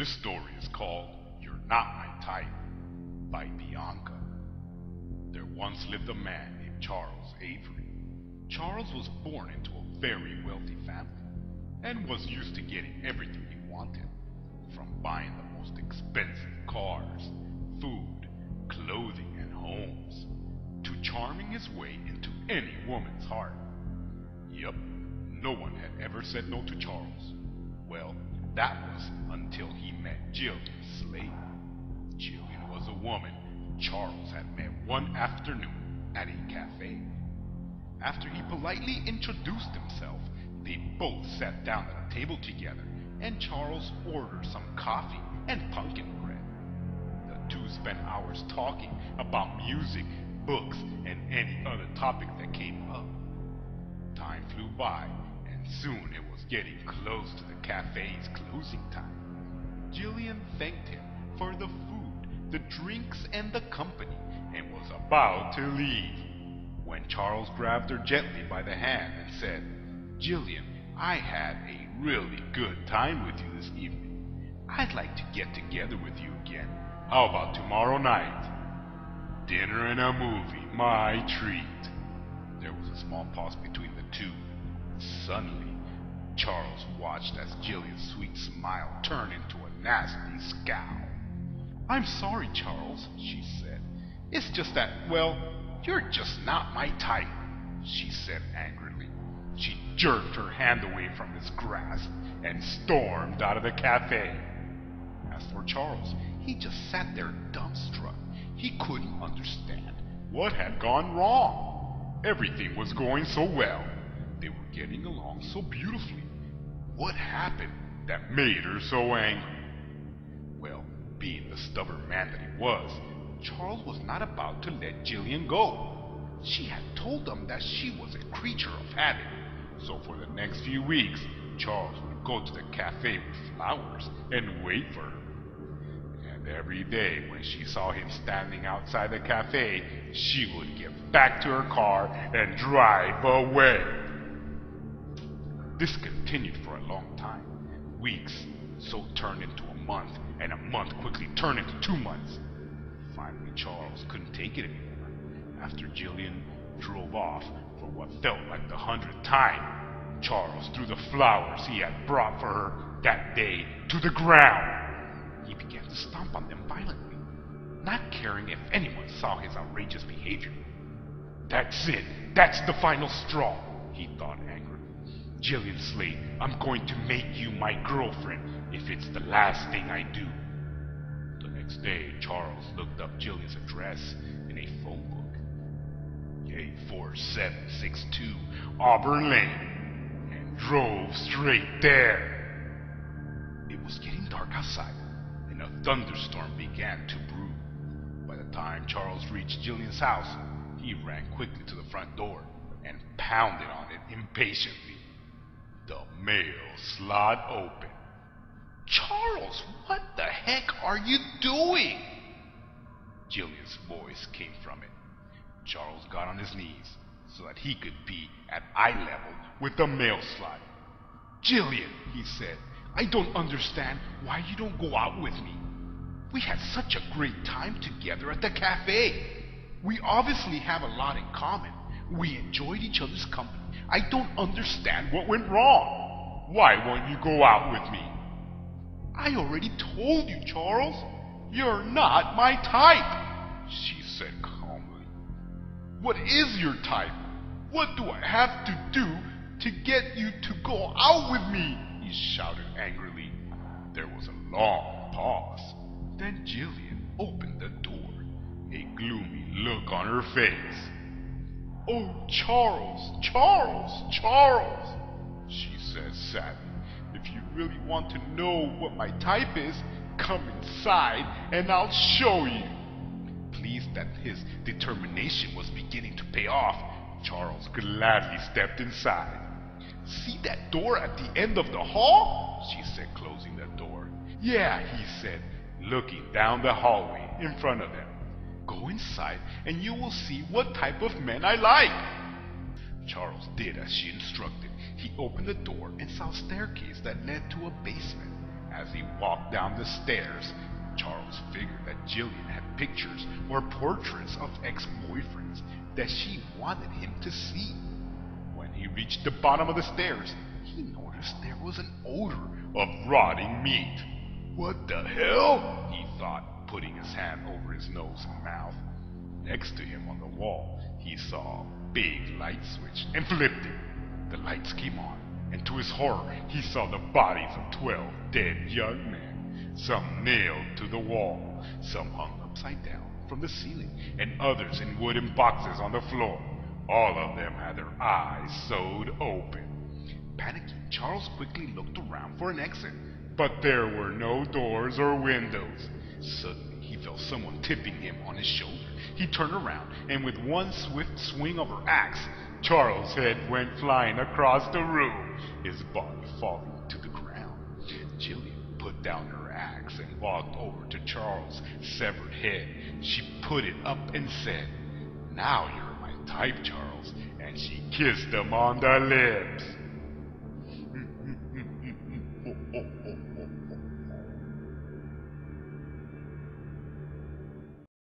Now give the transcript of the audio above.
This story is called You're Not My Type by Bianca. There once lived a man named Charles Avery. Charles was born into a very wealthy family and was used to getting everything he wanted, from buying the most expensive cars, food, clothing, and homes, to charming his way into any woman's heart. Yep, no one had ever said no to Charles. Well, that was until he met Jillian Slade. Jillian was a woman Charles had met one afternoon at a cafe. After he politely introduced himself, they both sat down at a table together, and Charles ordered some coffee and pumpkin bread. The two spent hours talking about music, books, and any other topic that came up. Time flew by, and soon it was getting close to the cafe's closing time. Jillian thanked him for the food, the drinks, and the company, and was about to leave when Charles grabbed her gently by the hand and said, Jillian, I had a really good time with you this evening. I'd like to get together with you again. How about tomorrow night? Dinner and a movie, my treat. There was a small pause between the two. Suddenly, Charles watched as Jillian's sweet smile turned into a nasty scowl. I'm sorry, Charles, she said. It's just that, well, you're just not my type, she said angrily. She jerked her hand away from his grasp and stormed out of the cafe. As for Charles, he just sat there dumbstruck. He couldn't understand what had gone wrong. Everything was going so well. They were getting along so beautifully. What happened that made her so angry? Well, being the stubborn man that he was, Charles was not about to let Jillian go. She had told him that she was a creature of habit. So for the next few weeks, Charles would go to the cafe with flowers and wait for her. And every day when she saw him standing outside the cafe, she would get back to her car and drive away. This continued for a long time. Weeks so turned into a month, and a month quickly turned into two months. Finally, Charles couldn't take it anymore. After Jillian drove off for what felt like the hundredth time, Charles threw the flowers he had brought for her that day to the ground. He began to stomp on them violently, not caring if anyone saw his outrageous behavior. That's it. That's the final straw, he thought angrily. Jillian Slade, I'm going to make you my girlfriend if it's the last thing I do. The next day, Charles looked up Jillian's address in a phone book. A4762 Auburn Lane and drove straight there. It was getting dark outside, and a thunderstorm began to brew. By the time Charles reached Jillian's house, he ran quickly to the front door and pounded on it impatiently. The mail slid open. Charles, what the heck are you doing? Jillian's voice came from it. Charles got on his knees so that he could be at eye level with the mail slide. Jillian, he said, I don't understand why you don't go out with me. We had such a great time together at the cafe. We obviously have a lot in common. We enjoyed each other's company. I don't understand what went wrong. Why won't you go out with me? I already told you, Charles. You're not my type, she said calmly. What is your type? What do I have to do to get you to go out with me? He shouted angrily. There was a long pause. Then Jillian opened the door, a gloomy look on her face. Oh, Charles, Charles, Charles, she said sadly. If you really want to know what my type is, come inside and I'll show you. Pleased that his determination was beginning to pay off, Charles gladly stepped inside. See that door at the end of the hall? She said, closing the door. Yeah, he said, looking down the hallway in front of them. Go inside and you will see what type of men I like. Charles did as she instructed. He opened the door and saw a staircase that led to a basement. As he walked down the stairs, Charles figured that Jillian had pictures or portraits of ex-boyfriends that she wanted him to see. When he reached the bottom of the stairs, he noticed there was an odor of rotting meat. What the hell? he thought, putting his hand over his nose and mouth. Next to him on the wall, he saw a big light switch and flipped it. The lights came on, and to his horror, he saw the bodies of twelve dead young men, some nailed to the wall, some hung upside down from the ceiling, and others in wooden boxes on the floor. All of them had their eyes sewed open. Panicking, Charles quickly looked around for an exit, but there were no doors or windows. Suddenly, he felt someone tipping him on his shoulder. He turned around, and with one swift swing of her axe, Charles' head went flying across the room, his body falling to the ground. Jillian put down her axe and walked over to Charles' severed head. She put it up and said, Now you're my type, Charles. And she kissed him on the lips.